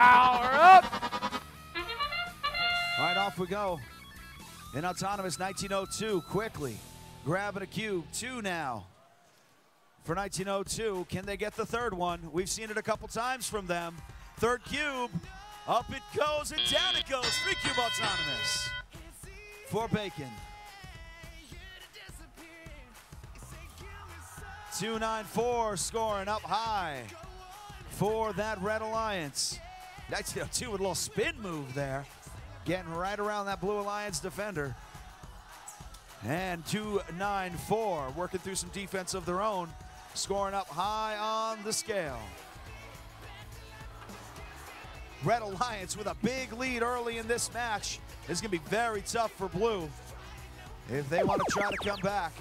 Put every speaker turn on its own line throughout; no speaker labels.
Power up.
All right, off we go. In autonomous 1902, quickly grabbing a cube. Two now for 1902. Can they get the third one? We've seen it a couple times from them. Third cube. Up it goes and down it goes. Three cube autonomous for Bacon. 294 scoring up high for that Red Alliance. 1902 with a little spin move there. Getting right around that Blue Alliance defender. And 294 working through some defense of their own, scoring up high on the scale. Red Alliance with a big lead early in this match. It's going to be very tough for Blue if they want to try to come back.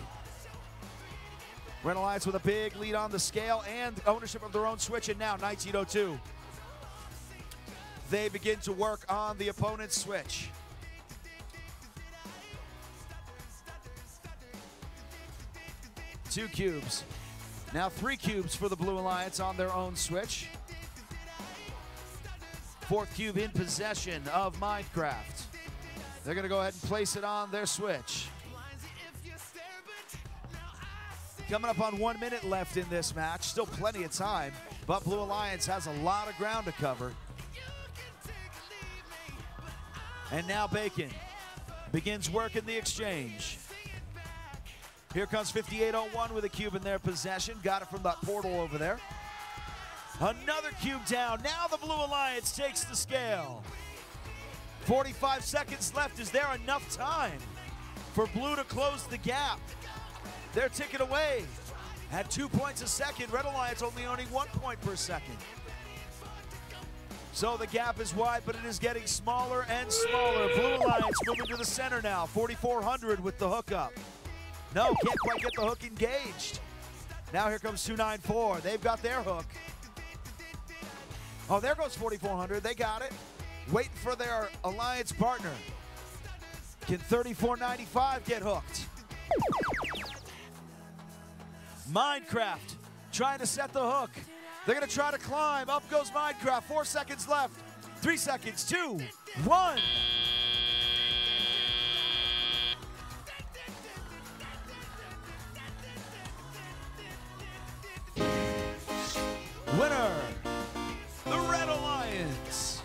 Red Alliance with a big lead on the scale and ownership of their own switch, and now 1902. They begin to work on the opponent's switch. Two cubes. Now three cubes for the Blue Alliance on their own switch. Fourth cube in possession of Minecraft. They're going to go ahead and place it on their switch. Coming up on one minute left in this match. Still plenty of time, but Blue Alliance has a lot of ground to cover. And now Bacon begins working the exchange. Here comes 5801 with a cube in their possession. Got it from that portal over there. Another cube down. Now the Blue Alliance takes the scale. 45 seconds left. Is there enough time for Blue to close the gap? They're ticking away at two points a second. Red Alliance only owning one point per second. So the gap is wide, but it is getting smaller and smaller. Blue Alliance moving to the center now. 4,400 with the hookup. No, can't quite get the hook engaged. Now here comes 294. They've got their hook. Oh, there goes 4,400. They got it. Waiting for their alliance partner. Can 3495 get hooked? Minecraft trying to set the hook. They're going to try to climb. Up goes Minecraft. Four seconds left. Three seconds. Two. One. Winner, the Red Alliance.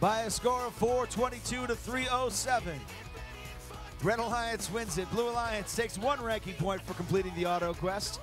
By a score of 422 to 307. Red Alliance wins it. Blue Alliance takes one ranking point for completing the auto quest.